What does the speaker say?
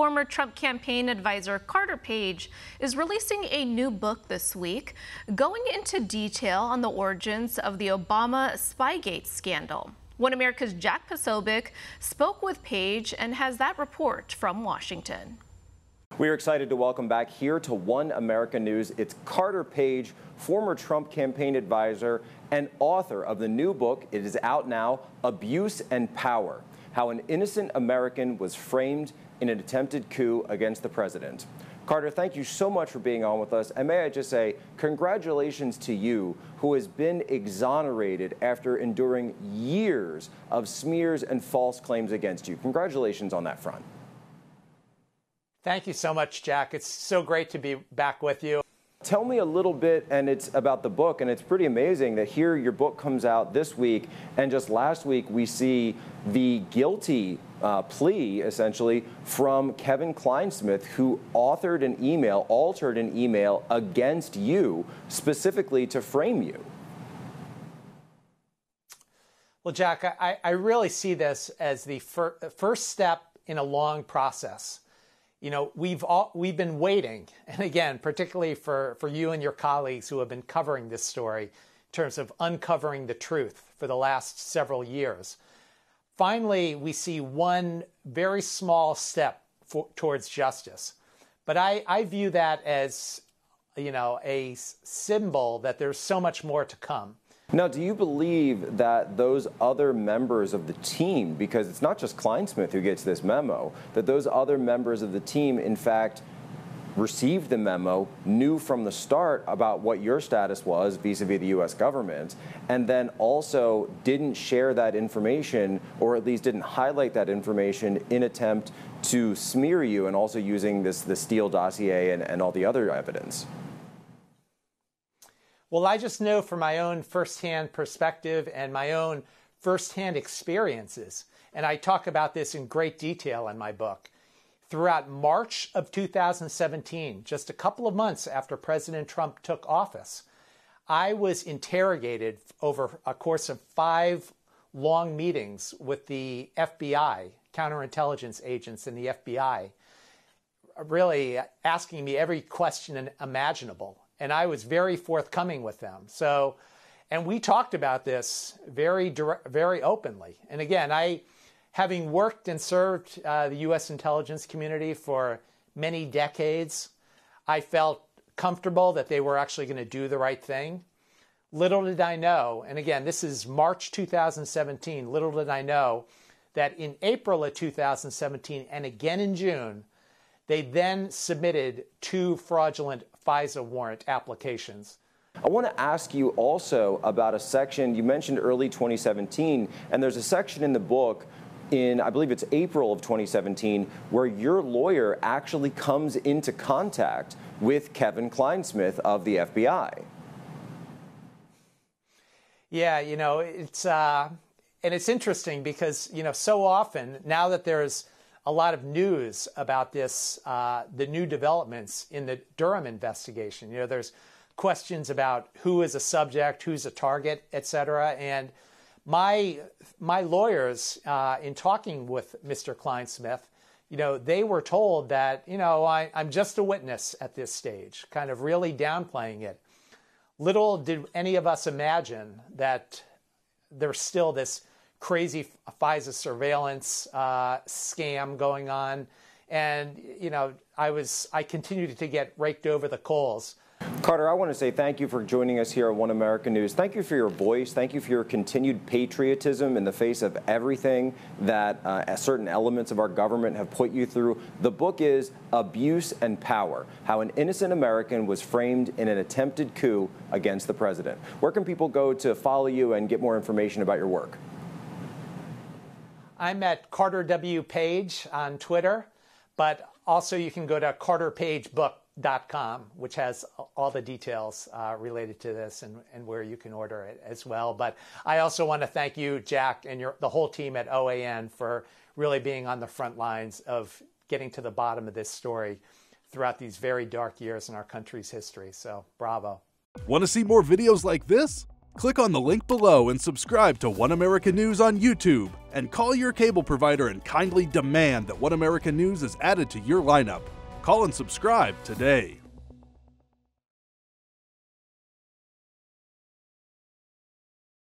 Former Trump campaign advisor Carter Page is releasing a new book this week, going into detail on the origins of the Obama Spygate scandal. One America's Jack Posobiec spoke with Page and has that report from Washington. We are excited to welcome back here to One America News. It's Carter Page, former Trump campaign advisor and author of the new book. It is out now Abuse and Power How an Innocent American Was Framed in an Attempted Coup Against the President. Carter, thank you so much for being on with us. And may I just say, congratulations to you, who has been exonerated after enduring years of smears and false claims against you. Congratulations on that front. Thank you so much, Jack. It's so great to be back with you. Tell me a little bit, and it's about the book, and it's pretty amazing that here your book comes out this week, and just last week we see the guilty uh, plea, essentially, from Kevin Clinesmith, who authored an email, altered an email against you, specifically to frame you. Well, Jack, I, I really see this as the fir- first step in a long process you know, we've all, we've been waiting, and again, particularly for, for you and your colleagues who have been covering this story in terms of uncovering the truth for the last several years. Finally, we see one very small step for, towards justice. But I, I view that as, you know, a symbol that there's so much more to come. Now, do you believe that those other members of the team, because it's not just Clinesmith who gets this memo, that those other members of the team, in fact, received the memo, knew from the start about what your status was vis-a-vis the U.S. government, and then also didn't share that information, or at least didn't highlight that information in attempt to smear you, and also using this the Steele dossier and, and all the other evidence? Well, I just know from my own firsthand perspective and my own firsthand experiences, and I talk about this in great detail in my book. Throughout March of 2017, just a couple of months after President Trump took office, I was interrogated over a course of five long meetings with the FBI, counterintelligence agents in the FBI, really asking me every question imaginable and I was very forthcoming with them. So, and we talked about this very, very openly. And again, I, having worked and served uh, the U.S. intelligence community for many decades, I felt comfortable that they were actually going to do the right thing. Little did I know, and again, this is March 2017. Little did I know that in April of 2017 and again in June, they then submitted two fraudulent FISA warrant applications. I want to ask you also about a section you mentioned early 2017, and there's a section in the book in, I believe it's April of 2017, where your lawyer actually comes into contact with Kevin Clinesmith of the FBI. Yeah, you know, it's, uh, and it's interesting because, you know, so often now that there's a lot of news about this, uh, the new developments in the Durham investigation. You know, there's questions about who is a subject, who's a target, et cetera. And my my lawyers, uh, in talking with Mr. Clinesmith, you know, they were told that you know I, I'm just a witness at this stage, kind of really downplaying it. Little did any of us imagine that there's still this crazy FISA surveillance uh, scam going on. And, you know, I was, I continued to get raked over the coals. Carter, I want to say thank you for joining us here at One American News. Thank you for your voice. Thank you for your continued patriotism in the face of everything that uh, certain elements of our government have put you through. The book is Abuse and Power How an Innocent American Was Framed in an Attempted Coup Against the President. Where can people go to follow you and get more information about your work? I'm at Carter W. Page on Twitter, but also you can go to carterpagebook.com, which has all the details uh, related to this and, and where you can order it as well. But I also want to thank you, Jack, and your, the whole team at OAN for really being on the front lines of getting to the bottom of this story throughout these very dark years in our country's history. So, bravo. Want to see more videos like this? Click on the link below and subscribe to One America News on YouTube. And call your cable provider and kindly demand that One America News is added to your lineup. Call and subscribe today.